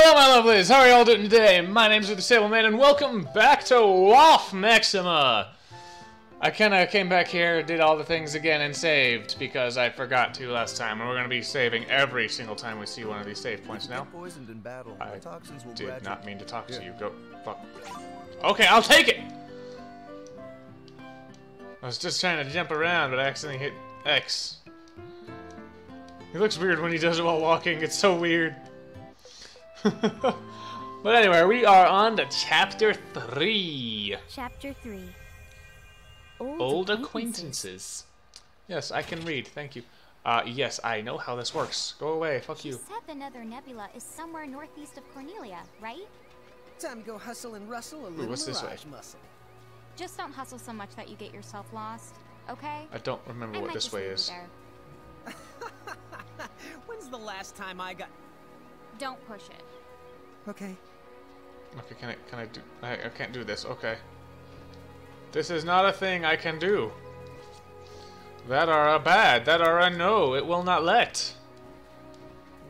Hello, my lovelies. How are y'all doing today? My name's Uther Sablemane, and welcome back to WoF Maxima. I kind of came back here, did all the things again, and saved because I forgot to last time. And we're to be saving every single time we see one of these save points now. Poisoned in battle. I did not mean to talk to you. Go fuck. Okay, I'll take it. I was just trying to jump around, but I accidentally hit X. He looks weird when he does it while walking. It's so weird. but anyway, we are on to chapter three. Chapter 3 Old, Old acquaintances. Yes, I can read. Thank you. Uh, yes, I know how this works. Go away. Fuck You you. said the Nether Nebula is somewhere northeast of Cornelia, right? Time to go hustle and rustle a little what's this way? mirage muscle. Just don't hustle so much that you get yourself lost, okay? I don't remember I what this way is. When's the last time I got? Don't push it. Okay. Okay, can I can I do I, I can't do this, okay. This is not a thing I can do. That are a bad, that are a no, it will not let.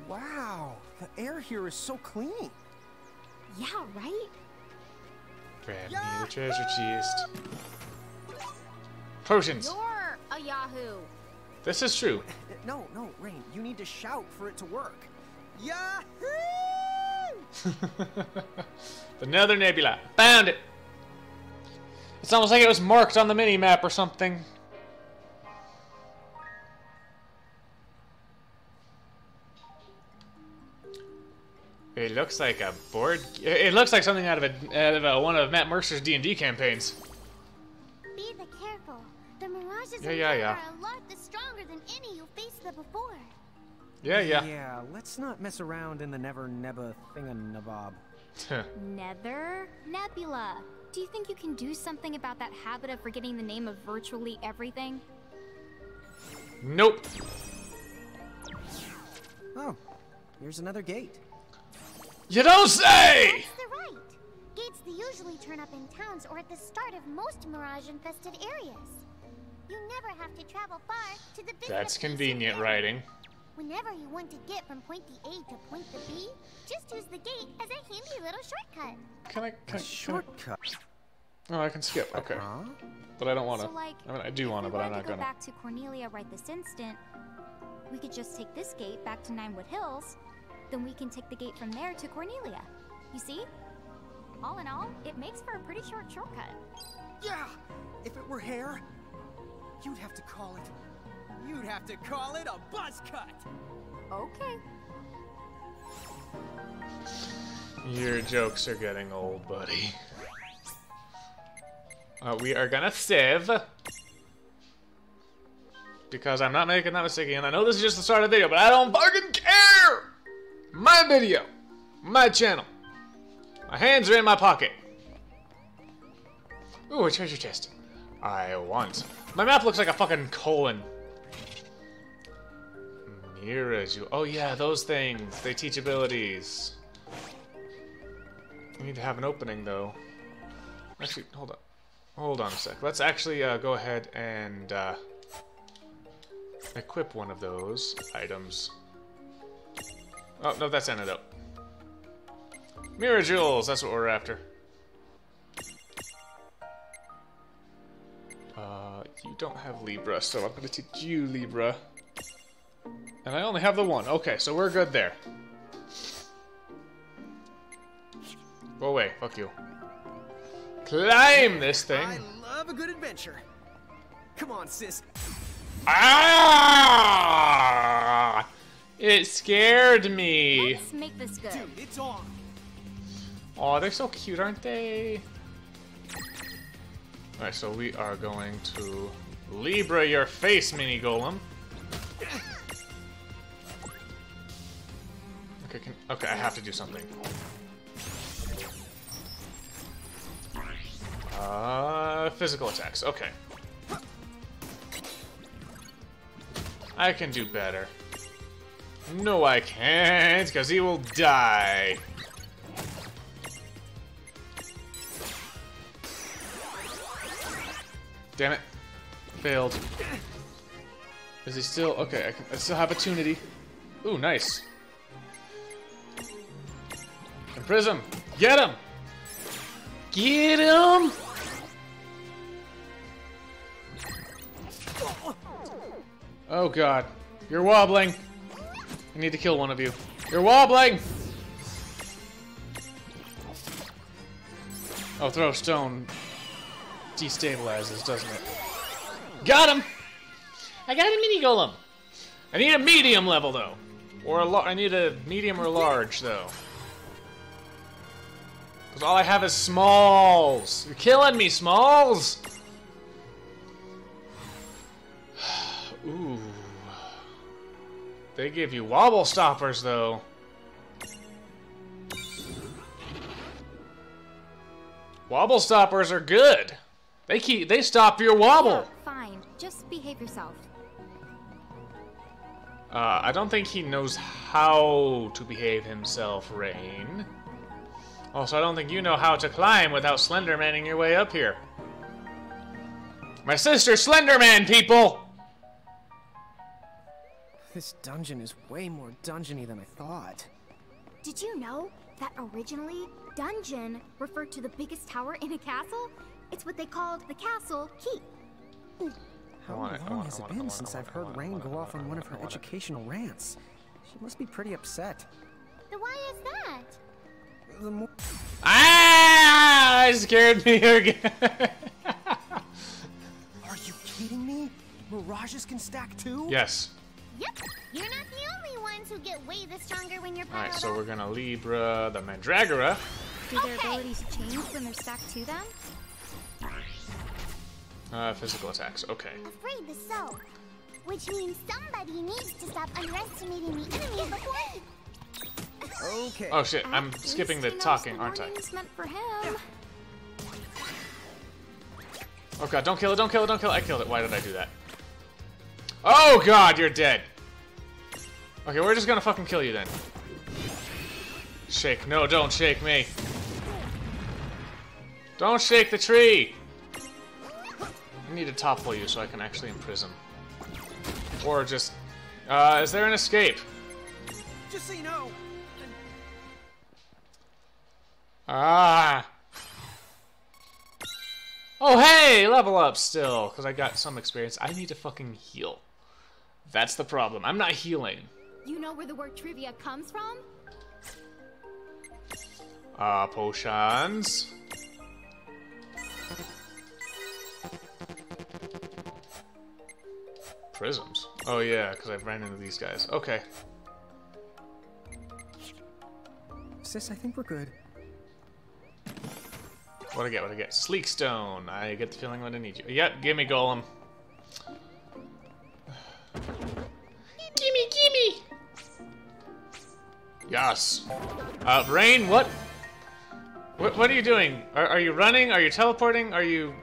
Wow, the air here is so clean. Yeah, right? Grab me the treasure chest. Potions. You're a Yahoo! This is true. No, no, Reynn, you need to shout for it to work. Yahoo! the Nether Nebula. Found it! It's almost like it was marked on the mini map or something. It looks like a board. It looks like something out of a out of a, one of Matt Mercer's D and D campaigns. Be the careful. The mirages Yeah, yeah, yeah. are a lot the stronger than any you faced before. Yeah, yeah. Yeah, let's not mess around in the never nebba thinganabob. Nether Nebula. Do you think you can do something about that habit of forgetting the name of virtually everything? nope. Oh, here's another gate. You don't say. That's the right. Gates that usually turn up in towns or at the start of most mirage-infested areas. You never have to travel far to the big That's convenient area. writing. Whenever you want to get from point the A to point the B, just use the gate as a handy little shortcut. Can I? Can, A I- can shortcut. I? Oh, I can skip. Okay, Huh? but I don't want to. So, like, I mean, I do want to, but I'm wanted not to go gonna. back to Cornelia right this instant, we could just take this gate back to Ninewood Hills. Then we can take the gate from there to Cornelia. You see? All in all, it makes for a pretty short shortcut. Yeah! If it were hair, you'd have to call it. You'd have to call it a buzz cut! Okay. Your jokes are getting old, buddy. Uh, we are gonna save. Because I'm not making that mistake again. I know this is just the start of the video, but I don't fucking care! My video. My channel. My hands are in my pocket. Ooh, a treasure chest. I want. My map looks like a fucking colon. Mirrors you. Oh yeah, those things. They teach abilities. We need to have an opening though. Actually, hold on. Hold on a sec. Let's actually uh, go ahead and uh, equip one of those items. Oh, no, that's antidote. Mirajewels, that's what we're after. Uh, you don't have Libra, so I'm gonna teach you Libra. And I only have the one. Okay, so we're good there. Go away, fuck you. Climb this thing. I love a good adventure. Come on, sis. Ah! It scared me. Let's make this good. Dude, it's on. Oh, they're so cute, aren't they? Alright, so we are going to Libra your face, mini golem. Okay, can, okay, I have to do something. Uh, physical attacks. Okay. I can do better. No, I can't, because he will die. Damn it. Failed. Is he still... Okay, I, can, I still have opportunity. Ooh, nice. Imprison! Get him! Get him! Oh god. You're wobbling. I need to kill one of you. You're wobbling! Oh, throw stone destabilizes, doesn't it? Got him! I got a mini golem! I need a medium level, though. Or a I need a medium or large, though. Because all I have is smalls. You're killing me, smalls! Ooh. They give you wobble stoppers, though. Wobble stoppers are good. They keep they stop your wobble. Yeah, fine. Just behave yourself. Uh, I don't think he knows how to behave himself, Reynn. Also, I don't think you know how to climb without Slendermaning your way up here. My sister Slenderman, people! This dungeon is way more dungeony than I thought. Did you know that originally dungeon referred to the biggest tower in a castle? It's what they called the castle keep. How want it, I long it, has it it, been it, since I I've it, heard I want it, Reynn go off on one of her educational rants? She must be pretty upset. Then why is that? The more Ah! I scared me again. Are you kidding me? Mirages can stack too? yes. Yep, you're not the only ones who get way the stronger when you're All right, so we're gonna Libra the Mandragora. Do their Okay. abilities change when they're stacked to them? Uh, physical attacks. Okay. Afraid the so. Which means somebody needs to stop underestimating the enemy before. Okay. Oh shit! I'm least skipping the talking, the aren't I? meant for him. Oh god! Don't kill it! Don't kill it! Don't kill it! I killed it. Why did I do that? Oh god! You're dead. Okay, we're just gonna fucking kill you then. Shake. No, don't shake me. Don't shake the tree! I need to topple you so I can actually imprison. Or just... Uh, is there an escape? Just so you Ah! Oh, hey! Level up still, because I got some experience. I need to fucking heal. That's the problem. I'm not healing. You know where the word trivia comes from? Uh, potions. Prisms. Oh yeah, because I've ran into these guys. Okay. sis, I think we're good. What I get? What I get? Sleek stone. I get the feeling when I need you. Yep, gimme golem. gimme, gimme. Yes. Uh, Reynn, what? What, what are you doing? Are, are you running? Are you teleporting? Are you...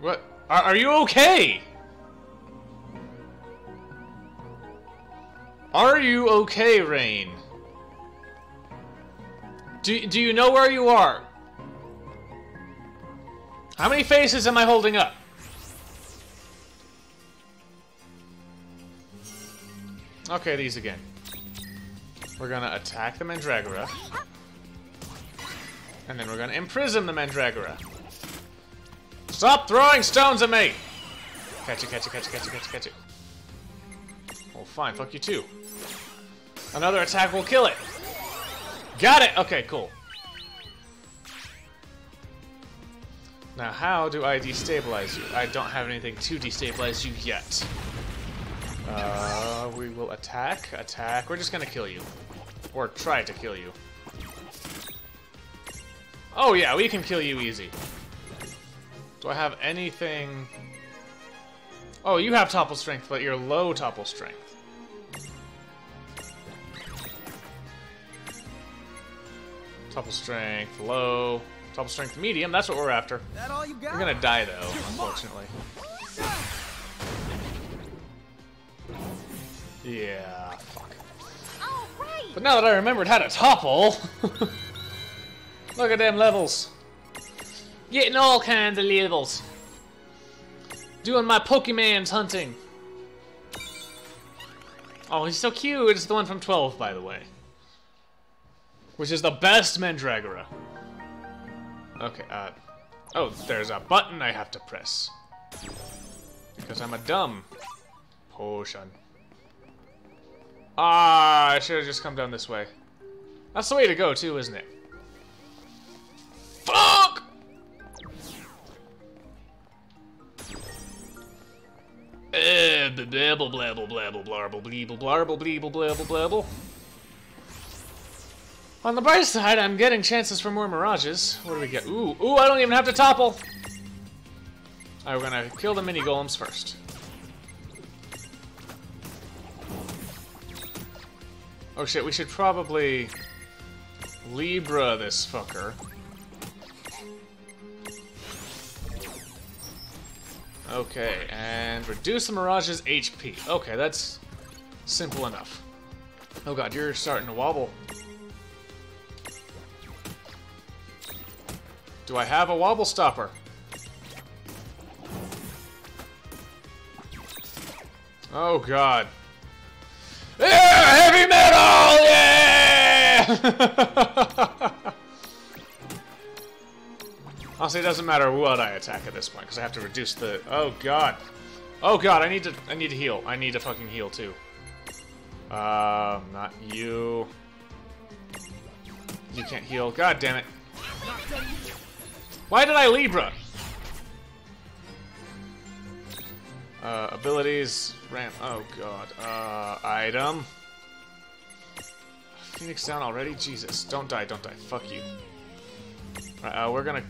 What? Are, are you okay? Are you okay, Reynn? Do, do you know where you are? How many faces am I holding up? Okay, these again. We're gonna attack the Mandragora. And then we're gonna imprison the Mandragora. Stop throwing stones at me! Catch it, catch it, catch it, catch it, catch it, catch it. Oh, fine, fuck you too. Another attack will kill it. Got it! Okay, cool. Now, how do I destabilize you? I don't have anything to destabilize you yet. Uh, we will attack, attack. We're just gonna kill you. Or try to kill you. Oh yeah, we can kill you easy. Do I have anything... Oh, you have topple strength, but you're low topple strength. Topple strength, low. Topple strength, medium. That's what we're after. That all you got? We're gonna die though, unfortunately. Yeah, fuck. Right. But now that I remembered how to topple, look at them levels. Getting all kinds of levels. Doing my Pokemon's hunting. Oh, he's so cute. It's the one from 12, by the way. which is the best Mandragora. Okay, uh, oh, there's a button I have to press. Because I'm a dumb potion. Ah, I should have just come down this way. That's the way to go, too, isn't it? Fuck! Eh, blabble blabble blabble bleeble bleeble blabble blabble. On the bright side, I'm getting chances for more mirages. What do we get? Ooh, ooh, I don't even have to topple! Alright, we're gonna kill the mini golems first. Oh shit, we should probably Libra this fucker. Okay, and reduce the Mirage's HP. Okay, that's simple enough. Oh god, you're starting to wobble. Do I have a wobble stopper? Oh god. Yeah, heavy metal! Yeah! Honestly, it doesn't matter what I attack at this point, because I have to reduce the... Oh, God. Oh, God, I need to I need to heal. I need to fucking heal, too. Um, not you. You can't heal. God damn it. Why did I Libra? Uh, abilities, ramp. Oh god. Uh, item. Phoenix down already? Jesus. Don't die, don't die. Fuck you. Right, uh, we're gonna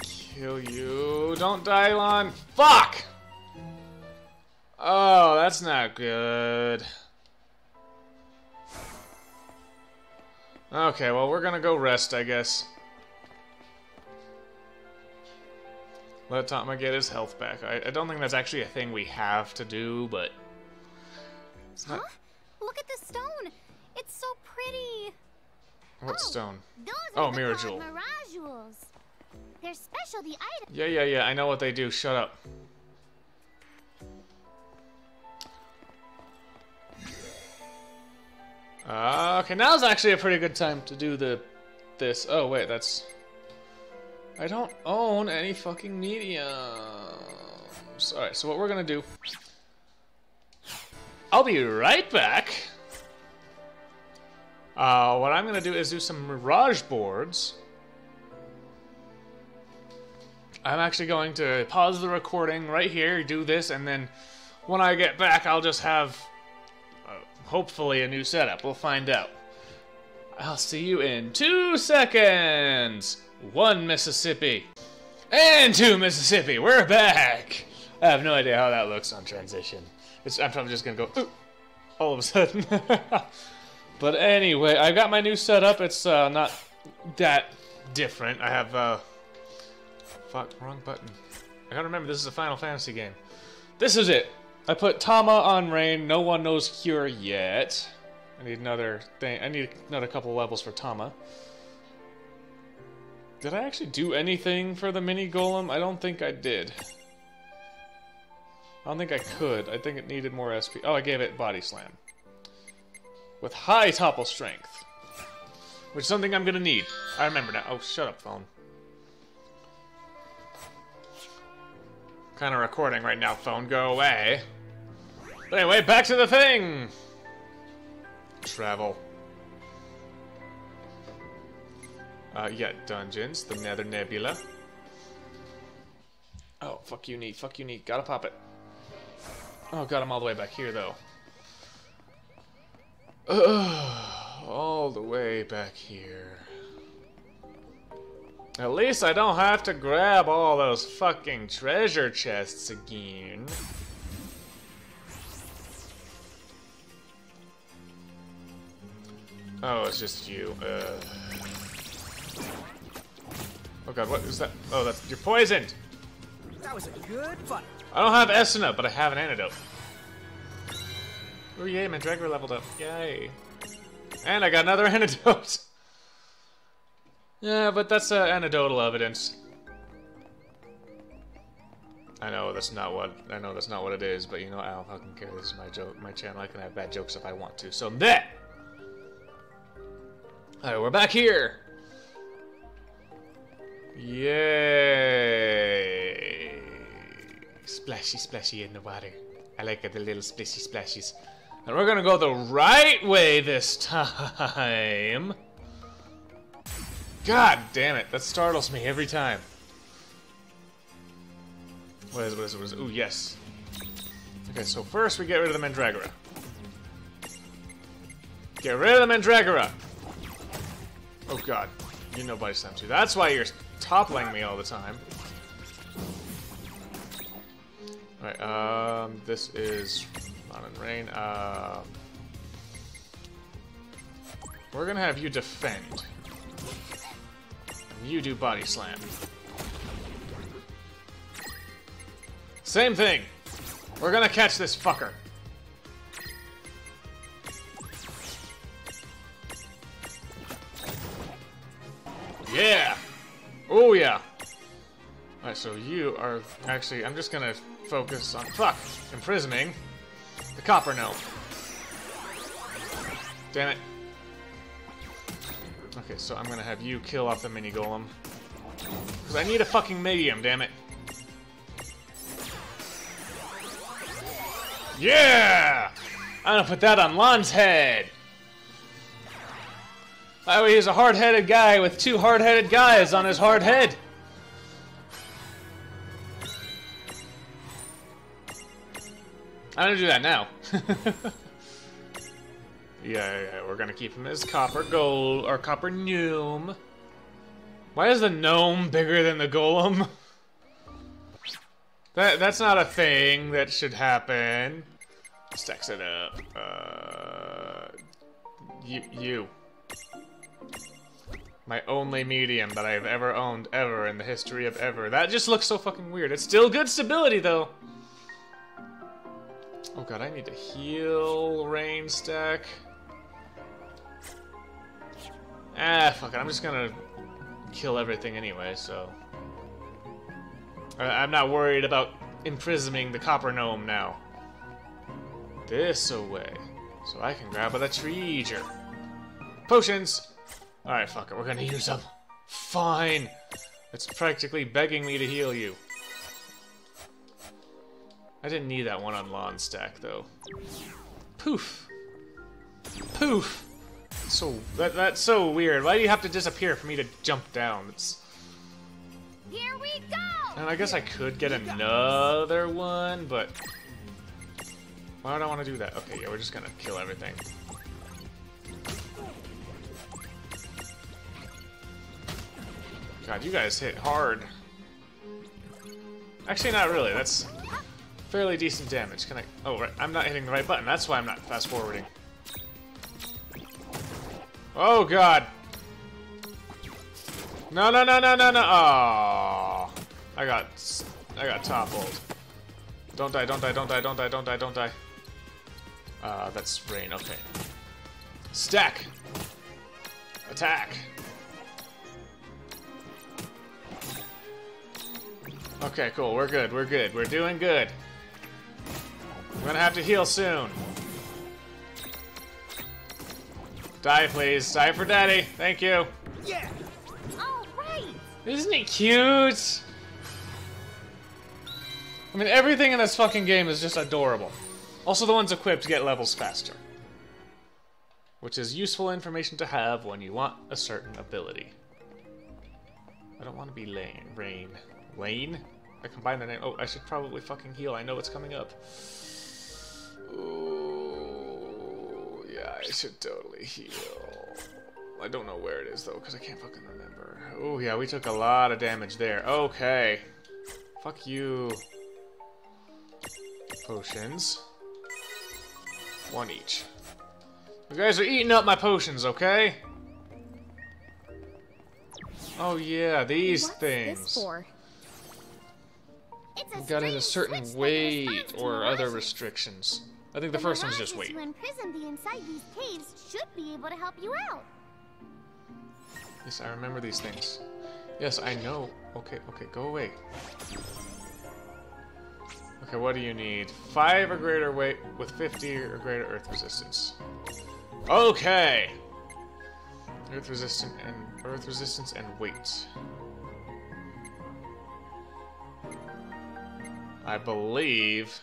kill you. Don't die, Lann. Fuck! Oh, that's not good. Okay, well, we're gonna go rest, I guess. Let Tama get his health back. I, I, don't think that's actually a thing we have to do, but... Huh? Look at the stone! It's so pretty! What oh, stone? Oh, Mirajewel. Mirage Jewels. They're specialty items. Yeah, yeah, yeah. I know what they do. Shut up. Uh, okay, now's actually a pretty good time to do the this. Oh, wait, that's... I don't own any fucking mediums. Alright, so what we're gonna do... I'll be right back. Uh, what I'm gonna do is do some Mirage boards. I'm actually going to pause the recording right here, do this, and then when I get back, I'll just have, uh, hopefully, a new setup. We'll find out. I'll see you in two seconds! One Mississippi. And two Mississippi. We're back. I have no idea how that looks on transition. It's, I'm probably just gonna go Ooh, all of a sudden. but anyway, I've got my new setup. It's uh, not that different. I have uh, fuck wrong button. I gotta remember this is a Final Fantasy game. This is it. I put Tama on Reynn. No one knows Cure yet. I need another thing. I need another couple levels for Tama. Did I actually do anything for the mini golem? I don't think I did. I don't think I could. I think it needed more SP. Oh, I gave it body slam. With high topple strength. Which is something I'm gonna need. I remember now. Oh, shut up, phone. Kind of recording right now, phone. Go away. But anyway, back to the thing! Travel. Uh, yeah, dungeons, the Nether Nebula. Oh, fuck you, neat. Fuck you, neat. Gotta pop it. Oh, got him all the way back here, though. Ugh, all the way back here. At least I don't have to grab all those fucking treasure chests again. Oh, it's just you. Uh... Oh god, what is that? Oh, that's you're poisoned. That was a good fight. I don't have Esuna, but I have an antidote. Oh yay, My Mandragora leveled up. Yay. And I got another antidote. yeah, but that's uh, anecdotal evidence. I know that's not what I know that's not what it is, but you know I don't fucking care. This is my joke, my channel. I can have bad jokes if I want to. So that. Alright, we're back here. Yay! Splashy, splashy in the water. I like it, the little splishy splashes. And we're gonna go the right way this time. God damn it, that startles me every time. What is, what is, what is, ooh, yes. Okay, so first we get rid of the Mandragora. Get rid of the Mandragora! Oh god, you know Body Slam too. That's why you're toppling me all the time. Alright, um, this is Ron and Reynn. Uh, we're gonna have you defend. And you do Body Slam. Same thing! We're gonna catch this fucker. Yeah! Oh yeah! Alright, so you are actually I'm just gonna focus on fuck! Imprisoning the copper gnome. Damn it. Okay, so I'm gonna have you kill off the mini golem. Because I need a fucking medium, damn it. Yeah! I'm gonna put that on Lann's head. Oh, he's a hard-headed guy with two hard-headed guys on his hard head. I'm gonna do that now. yeah, yeah, we're gonna keep him as copper gold or copper gnome. Why is the gnome bigger than the golem? That that's not a thing that should happen. Stacks it up. Uh, you, you. My only medium that I've ever owned ever in the history of ever. That just looks so fucking weird. It's still good stability though. Oh god, I need to heal reynn stack. Ah, fuck it. I'm just gonna kill everything anyway, so. I'm not worried about imprisoning the copper gnome now. This away. So I can grab the treasure. Potions! Alright, fuck it. We're gonna use them. Fine. It's practically begging me to heal you. I didn't need that one on Lann stack, though. Poof. Poof. So, that, that's so weird. Why do you have to disappear for me to jump down? It's... Here we go! And I guess I could get another one, but... Why would I want to do that? Okay, yeah, we're just gonna kill everything. God, you guys hit hard. Actually, not really. That's fairly decent damage. Can I... Oh, right. I'm not hitting the right button. That's why I'm not fast-forwarding. Oh, God. No, no, no, no, no, no. Oh, I got... I got toppled. Don't die, don't die, don't die, don't die, don't die, don't die. Uh, that's reynn. Okay. Stack. Attack. Okay, cool. We're good. We're good. We're doing good. I'm gonna have to heal soon. Die, please. Die for daddy. Thank you. Yeah! All right! Isn't he cute? I mean, everything in this fucking game is just adorable. Also, the ones equipped get levels faster. Which is useful information to have when you want a certain ability. I don't want to be Lane. Reynn. Lane? I combine the name. Oh, I should probably fucking heal. I know what's coming up. Ooh, yeah, I should totally heal. I don't know where it is though, because I can't fucking remember. Oh yeah, we took a lot of damage there. Okay. Fuck you. Potions. One each. You guys are eating up my potions, okay? Oh yeah, these What's things. this for? Got it a certain weight or other restrictions. I think the first one's just weight. imprison the inside these caves should be able to help you out. Yes, I remember these things. Yes, I know. Okay, okay, go away. Okay, what do you need? Five or greater weight with 50 or greater earth resistance. Okay! Earth resistance and earth resistance and weight. I believe.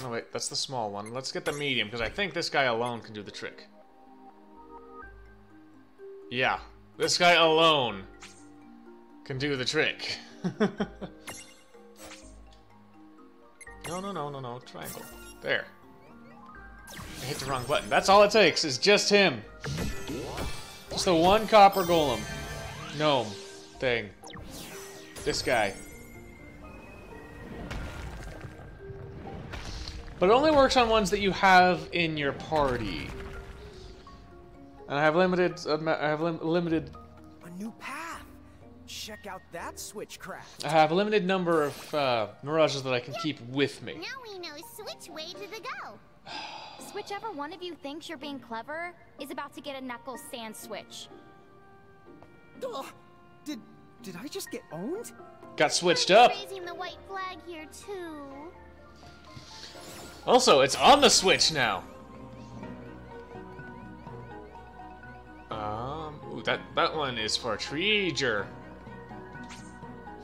Oh wait, that's the small one. Let's get the medium because I think this guy alone can do the trick. Yeah, this guy alone can do the trick. no, no, no, no, no. Triangle. There. I hit the wrong button. That's all it takes, is just him. Just the one copper golem. Gnome. Thing. This guy. But it only works on ones that you have in your party. And I have limited, uh, I have lim limited, A new path. Check out that switchcraft. I have a limited number of uh, mirages that I can keep with me. Now we know which way to the go. Whichever one of you thinks you're being clever is about to get a knuckle sand switch. Ugh. Did did I just get owned? Got switched up. Raising the white flag here too. Also, it's on the Switch now. Um, ooh, that that one is for Treasure.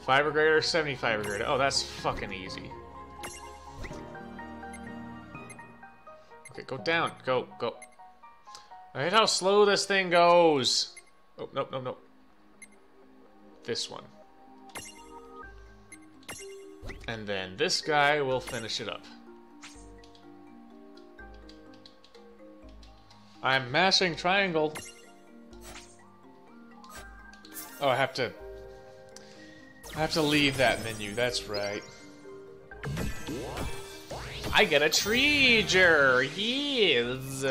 Fiber grader, 70 fiber grader. Oh, that's fucking easy. Okay, go down. Go, go. I hate how slow this thing goes. Oh, nope, nope, nope. This one. And then this guy will finish it up. I'm mashing triangle. Oh, I have to... I have to leave that menu, that's right. I get a treasure! Yes!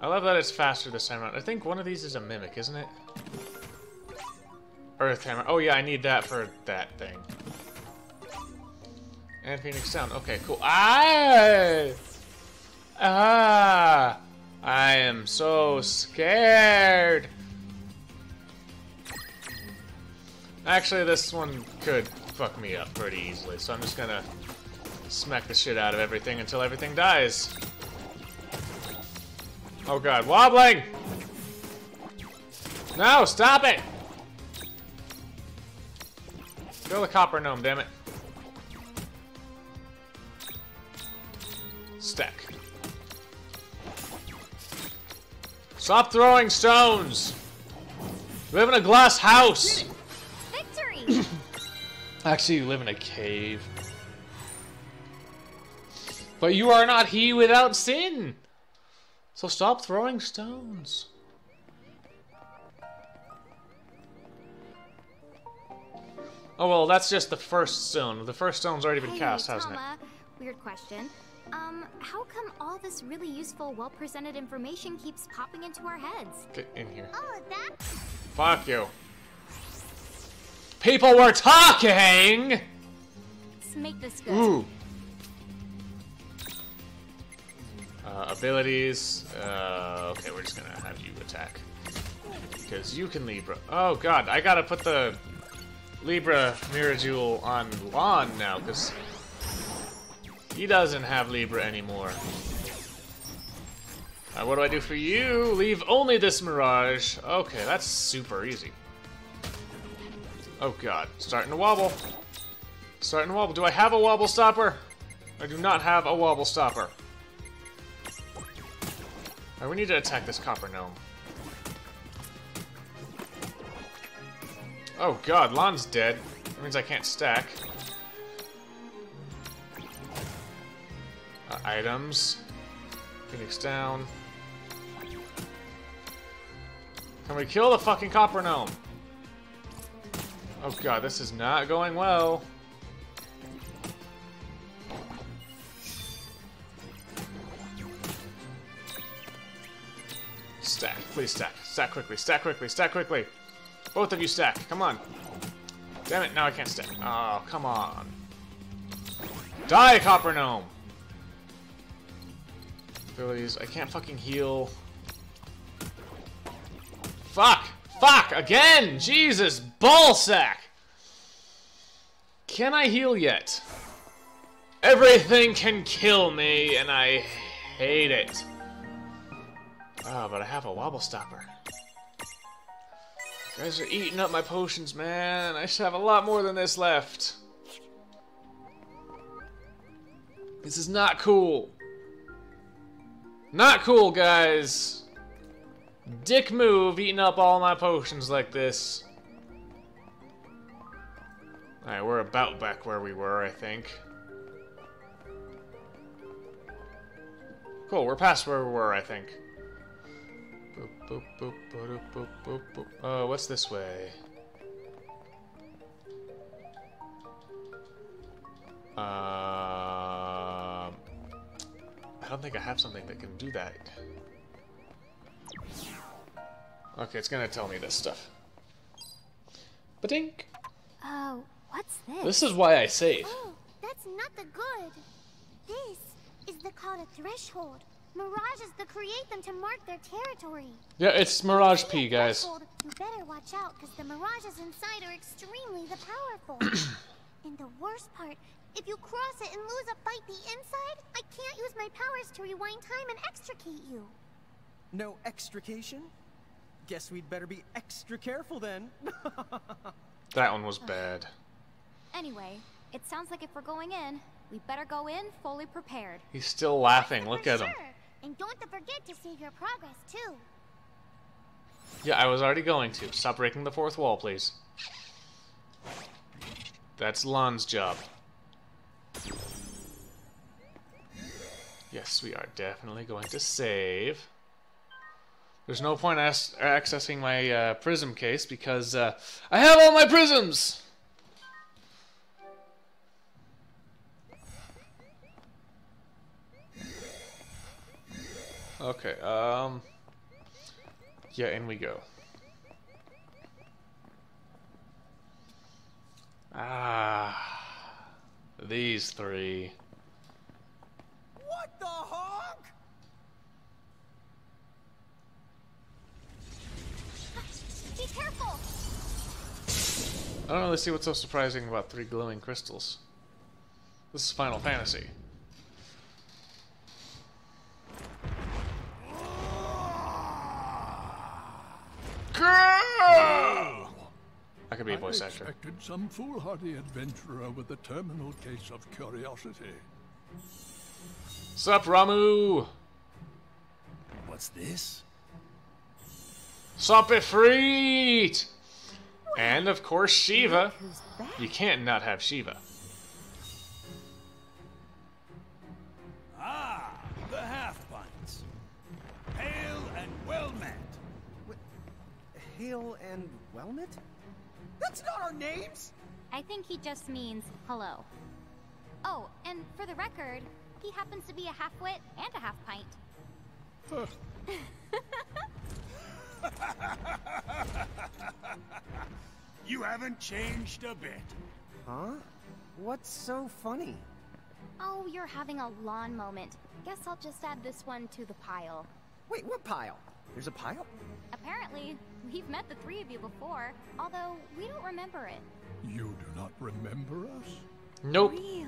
I love that it's faster this time around. I think one of these is a mimic, isn't it? Earth Hammer. Oh yeah, I need that for that thing. And Phoenix Sound. Okay, cool. Ah! Ah! I am so scared. Actually, this one could fuck me up pretty easily, so I'm just gonna smack the shit out of everything until everything dies. Oh god, wobbling! No, stop it! Kill the copper gnome, damn it. Stack. Stop throwing stones! We live in a glass house! Victory! Actually, you live in a cave. But you are not he without sin! So stop throwing stones. Oh well, that's just the first stone. The first stone's already been hey, cast, hasn't it? Weird question. Um, how come all this really useful, well-presented information keeps popping into our heads? Get in here. Oh, that? Fuck you. People were talking! Let's make this good. Ooh. Uh, abilities. Uh, okay, we're just gonna have you attack. Because you can Libra. Oh god, I gotta put the Libra Mirajewel on Lann now, because he doesn't have Libra anymore. What do I do for you? Leave only this Mirage. Okay, that's super easy. Oh god, starting to wobble. Starting to wobble. Do I have a wobble stopper? I do not have a wobble stopper. We need to attack this copper gnome. Oh god, Lann's dead. That means I can't stack. Uh, items. Phoenix down. Can we kill the fucking copper gnome? Oh god, this is not going well. Stack, please stack. Stack quickly, stack quickly, stack quickly. Both of you stack, come on. Damn it, now I can't stack. Oh, come on. Die, Copper Gnome! Abilities, I can't fucking heal. Fuck! Fuck! Again! Jesus! Ballsack! Can I heal yet? Everything can kill me, and I hate it. Oh, but I have a wobble stopper. You guys are eating up my potions, man. I should have a lot more than this left. This is not cool. Not cool, guys. Dick move eating up all my potions like this. Alright, we're about back where we were, I think. Cool, we're past where we were, I think. Oh, what's this way? Um, I don't think I have something that can do that. Okay, it's gonna tell me this stuff. Badink! Oh, what's this? This is why I save. Oh, that's not the good. This is the called a threshold. Mirages that create them to mark their territory. Yeah, it's Mirage P, P, a guys. threshold, You better watch out, because the mirages inside are extremely the powerful. and the worst part, if you cross it and lose a fight the inside, I can't use my powers to rewind time and extricate you. No extrication? Guess we'd better be extra careful then. That one was bad. Anyway, it sounds like if we're going in, we better go in fully prepared. He's still laughing. Look For at him. And don't forget to save your progress, too. Yeah, I was already going to. Stop breaking the fourth wall, please. That's Lann's job. Yes, we are definitely going to save. There's no point accessing my uh, prism case because uh, I have all my prisms! Okay, um... Yeah, in we go. Ah, these three. what the honk? Be careful! I don't really see what's so surprising about three glowing crystals. This is Final Fantasy. I could be a voice I actor. expected some foolhardy adventurer with a terminal case of curiosity. Sup, Ramuh? What's this? Sup, Ifrit! And of course, Shiva. You can't not have Shiva. Hale and Wellmet? That's not our names! I think he just means hello. Oh, and for the record, he happens to be a half-wit and a half-pint. You haven't changed a bit. Huh? What's so funny? Oh, you're having a Lann moment. Guess I'll just add this one to the pile. Wait, what pile? There's a pile? Apparently, we've met the three of you before, although we don't remember it. You do not remember us? Nope. Really?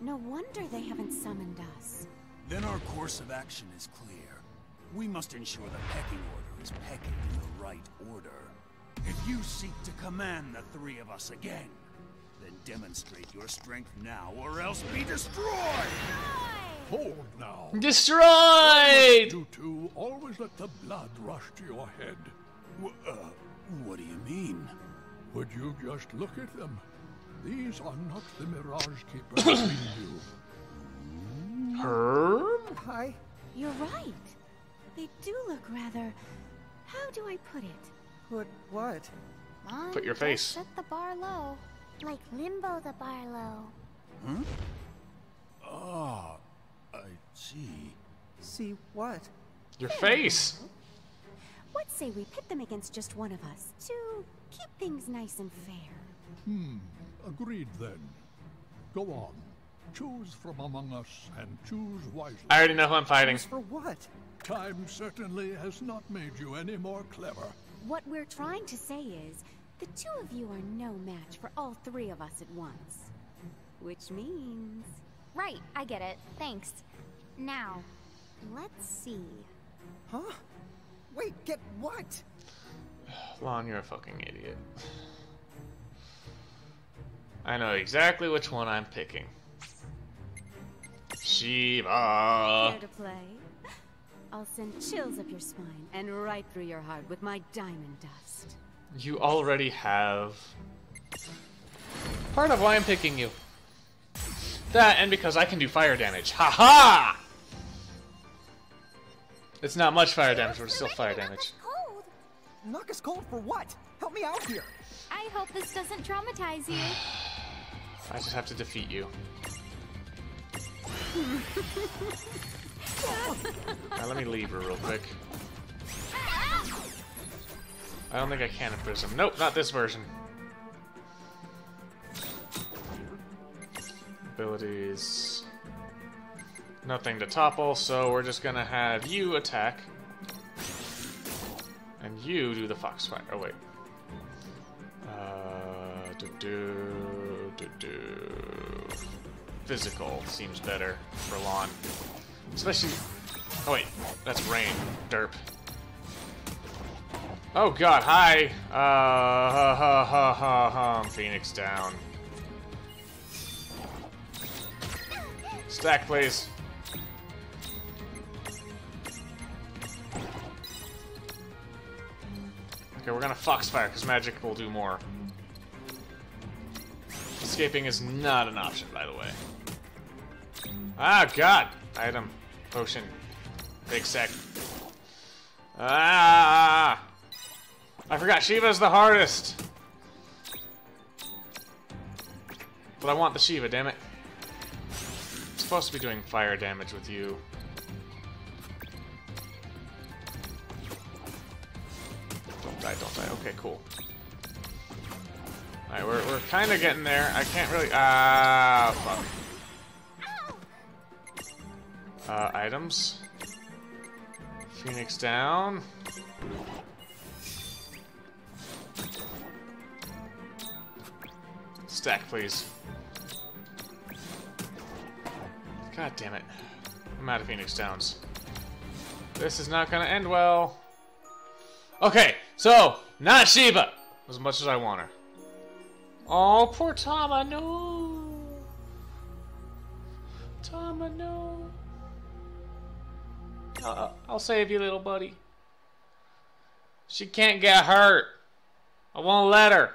No wonder they haven't summoned us. Then our course of action is clear. We must ensure the pecking order is pecking in the right order. If you seek to command the three of us again, then demonstrate your strength now or else be destroyed! Hold now. Destroyed! You two always let the blood rush to your head. Wh- uh, what do you mean? Would you just look at them? These are not the Mirage Keepers we knew. Herm? Hi. You're right. They do look rather. How do I put it? Put what? Mom, Put your face. Set the bar low. Like Limbo the Barlow. Ah, I see. See what? Your face! What say we pit them against just one of us to keep things nice and fair? Hmm, Agreed then. Go on. Choose from among us and choose wisely. I already know who I'm fighting. For what? Time certainly has not made you any more clever. What we're trying to say is, the two of you are no match for all three of us at once. Which means. Right, I get it. Thanks. Now, let's see. Huh? Wait, get what? Lann, you're a fucking idiot. I know exactly which one I'm picking. Shiva. Care to play? I'll send chills up your spine and right through your heart with my diamond dust. You already have. Part of why I'm picking you. That, and because I can do fire damage. Ha ha! It's not much fire damage, but it's still fire damage. Cold. Knock us cold for what? Help me out here. I hope this doesn't traumatize you. I just have to defeat you. now let me leave her real quick. I don't think I can imprison. Nope, not this version. Abilities. Nothing to topple, so we're just gonna have you attack. And you do the Foxfire. Oh, wait. Uh, do do do do. Physical seems better for Lann. Especially. Oh, wait. That's Reynn. Derp. Oh god, hi! Uh, ha ha ha ha ha, Phoenix down. Stack, please. Okay, we're gonna Foxfire, because magic will do more. Escaping is not an option, by the way. Ah, god! Item. Potion. Big sec. Ah! I forgot, Shiva's the hardest! But I want the Shiva, damn it. I'm supposed to be doing fire damage with you. Die, don't die. Okay, cool. Alright, we're, we're kind of getting there. I can't really... Ah, fuck. Uh, items. Phoenix down. Stack, please. God damn it. I'm out of Phoenix Downs. This is not gonna end well. Okay, so, not Shiva! As much as I want her. Oh, poor Tama, no! Tama, no! Uh, I'll save you, little buddy. She can't get hurt. I won't let her.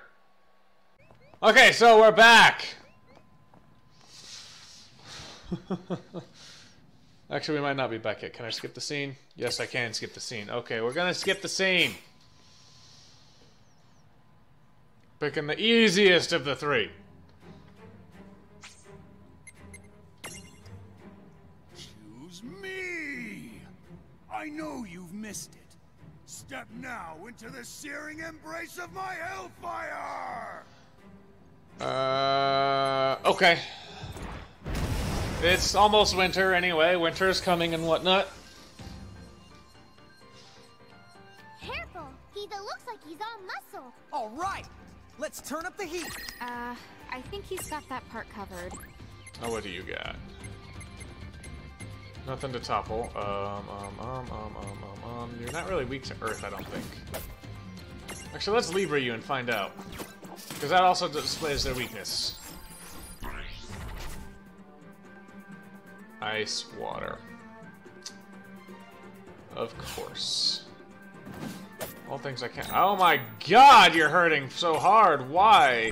Okay, so we're back. Actually, we might not be back yet. Can I skip the scene? Yes, I can skip the scene. Okay, we're gonna skip the scene. Picking the easiest of the three. Choose me! I know you've missed it. Step now into the searing embrace of my hellfire! Uh, okay. It's almost winter anyway. Winter's coming and whatnot. Careful. He that looks like he's all muscle. All right, let's turn up the heat. Uh, I think he's got that part covered. Oh, what do you got? Nothing to topple. Um, um, um, um, um, um, um. You're not really weak to Earth, I don't think. Actually, let's Libra you and find out. Because that also displays their weakness. Ice, water. Of course. All things I can't. Oh my god, you're hurting so hard. Why?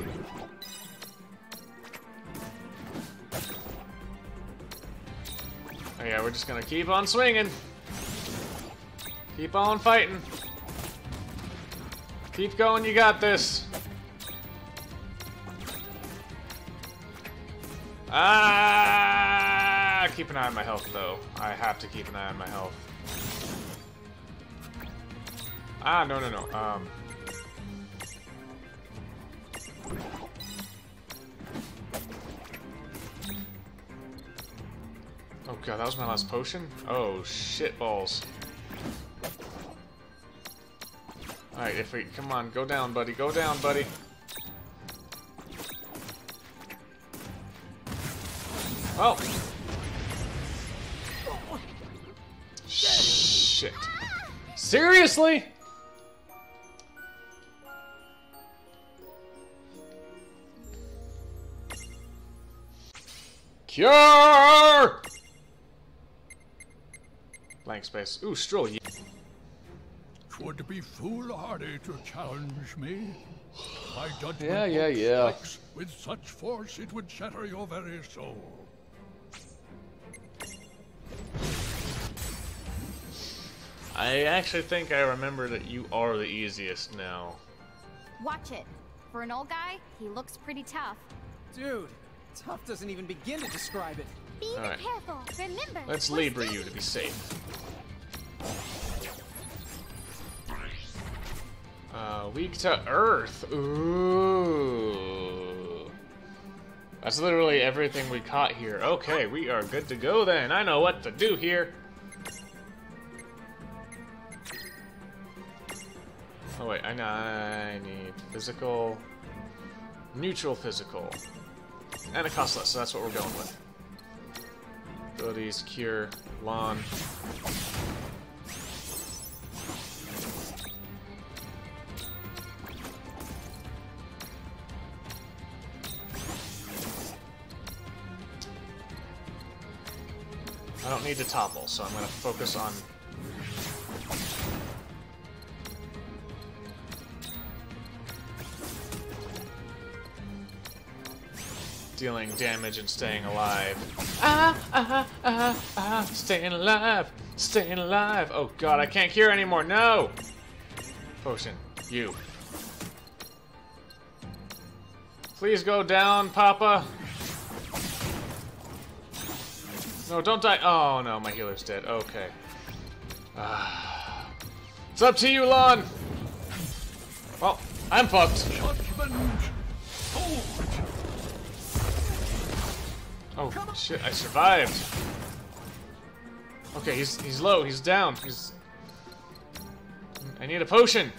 Oh yeah, we're just gonna keep on swinging. Keep on fighting. Keep going, you got this. Ah! Keep an eye on my health, though. I have to keep an eye on my health. Ah, no, no, no. Um. Oh god, that was my last potion? Oh, shit balls. Alright, if we... Come on, go down, buddy. Go down, buddy. Oh! shit. Seriously? Cure! Blank space. Ooh, stroll. ye- Twould be foolhardy to challenge me. My judgment Yeah, yeah, yeah. With such force it would shatter your very soul. I actually think I remember that you are the easiest now. Watch it. For an old guy, he looks pretty tough. Dude, tough doesn't even begin to describe it. Be Alright. careful. Remember. Let's we're Libra still- you to be safe. Uh, weak to Earth. Ooh. That's literally everything we caught here. Okay, we are good to go then. I know what to do here. Oh wait, I, I need physical, neutral physical, and it costs less, so that's what we're going with. Abilities, cure, Lann. I don't need to topple, so I'm gonna focus on dealing damage and staying alive. Ah, ah, ah, ah, staying alive, staying alive. Oh god, I can't cure anymore. No! Potion, you. Please go down, Papa. No, don't die. Oh no, my healer's dead. Okay. Ah. It's up to you, Lann. Well, I'm fucked. Oh shit, I survived. Okay, he's he's low, he's down, he's I need a potion.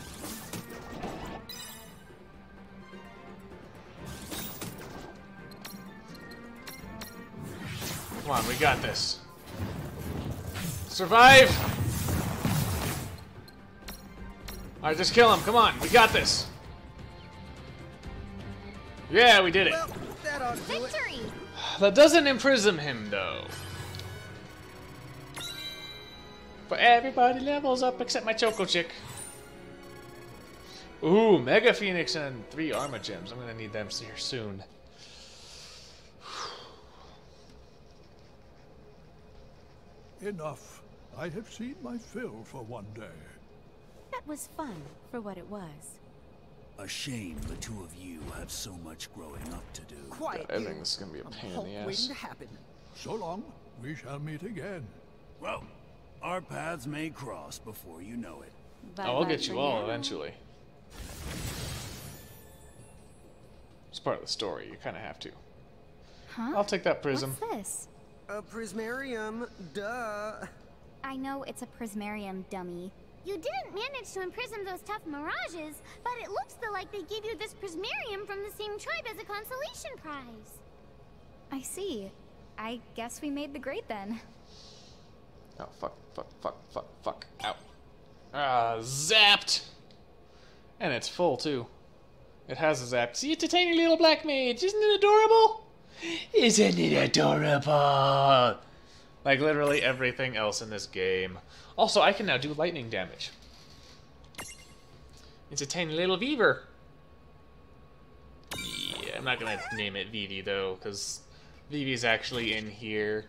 Come on, we got this. Survive! Alright, just kill him, come on, we got this. Yeah, we did it. Well, that ought to do it. Victory! That doesn't imprison him, though. But everybody levels up except my Choco Chick. Ooh, Mega Phoenix and three Armor Gems. I'm gonna need them here soon. Enough. I have seen my fill for one day. That was fun, for what it was. A shame the two of you have so much growing up to do. Quiet. I think this is gonna be a I'm pain in halt the waiting ass. to happen. So long, we shall meet again. Well, our paths may cross before you know it. Oh, I'll Bye-bye get you all now. eventually. It's part of the story. You kind of have to. Huh? I'll take that prism. What's this? A prismarium, duh. I know it's a prismarium, dummy. You didn't manage to imprison those tough mirages, but it looks though like they gave you this prismarium from the same tribe as a consolation prize. I see. I guess we made the grade then. Oh, fuck, fuck, fuck, fuck, fuck. Ow. Ah, zapped! And it's full, too. It has a zap. See, it's a tiny little black mage. Isn't it adorable? Isn't it adorable? Like literally everything else in this game. Also, I can now do lightning damage. It's a tiny little beaver. Yeah, I'm not gonna name it Vivi though, because Vivi's actually in here.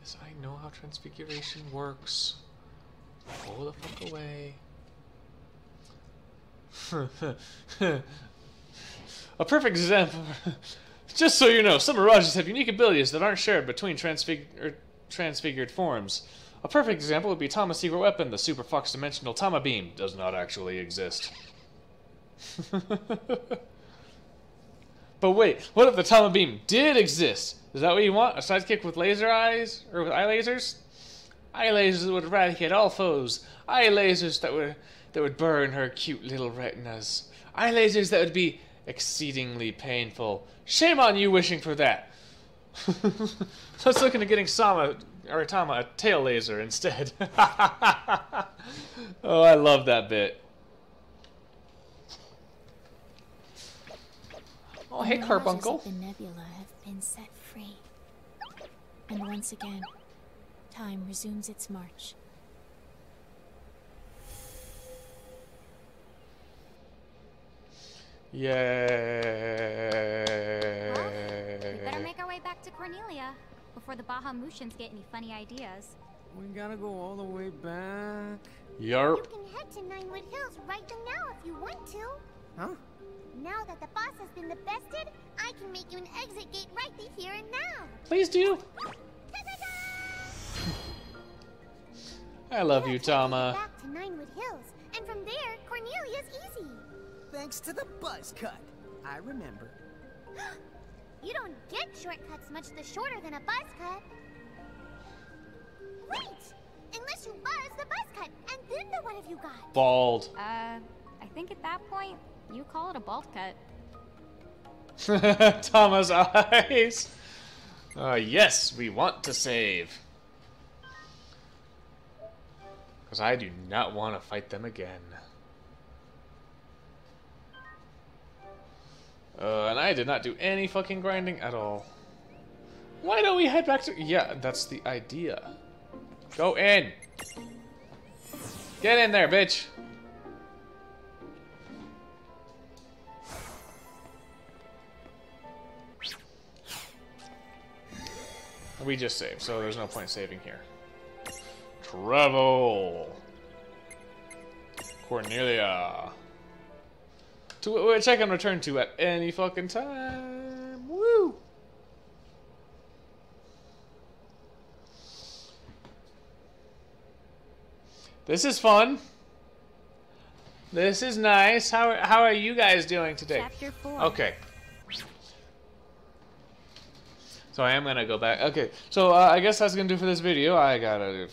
Yes, I know how transfiguration works. Pull the fuck away. A perfect example. Just so you know, some mirages have unique abilities that aren't shared between transfig- er, transfigured forms. A perfect example would be Tama's secret weapon, the Super Fox Dimensional Tama Beam. Does not actually exist. but wait, what if the Tama Beam did exist? Is that what you want? A sidekick with laser eyes? Or with eye lasers? Eye lasers that would eradicate all foes. Eye lasers that would that would burn her cute little retinas. Eye lasers that would be exceedingly painful. Shame on you wishing for that. Let's look into getting Sama or Tama a tail laser instead. oh, I love that bit. Oh, hey, The Carbuncle. of The nebula have been set free. And once again, time resumes its march. Yay. Cornelia before the Bahamutians get any funny ideas. We gotta go all the way back. You Yarp. can head to Ninewood Hills right now if you want to. Huh? Now that the boss has been the bested, I can make you an exit gate right here and now. Please do. Ta-da-da! I love you, That takes us Tama. Back to Ninewood Hills, and from there, Cornelia's easy. Thanks to the buzz cut. I remember. You don't get shortcuts much the shorter than a buzz cut. Wait! Unless you buzz the buzz cut, and then the what have you got? Bald. Uh, I think at that point, you call it a bald cut. Tama's eyes. Uh, yes, we want to save. Because I do not want to fight them again. Uh, and I did not do any fucking grinding at all. Why don't we head back to... Yeah, that's the idea. Go in. Get in there, bitch. We just saved, so there's no point saving here. Travel. Cornelia. To which I can return to at any fucking time. Woo! This is fun. This is nice. How how are you guys doing today? Chapter 4. Okay. So I am gonna go back. Okay, so uh, I guess that's gonna do for this video. I gotta.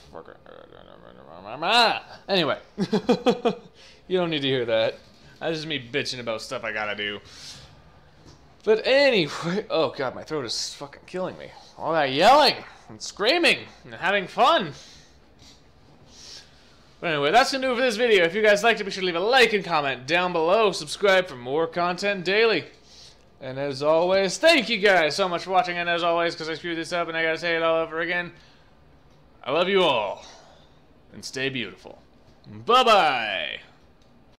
Anyway, you don't need to hear that. That's just me bitching about stuff I gotta do. But anyway, oh god, my throat is fucking killing me. All that yelling and screaming and having fun. But anyway, that's gonna do it for this video. If you guys liked it, be sure to leave a like and comment down below. Subscribe for more content daily. And as always, thank you guys so much for watching. And as always, because I screwed this up and I gotta say it all over again, I love you all. And stay beautiful. Bye bye.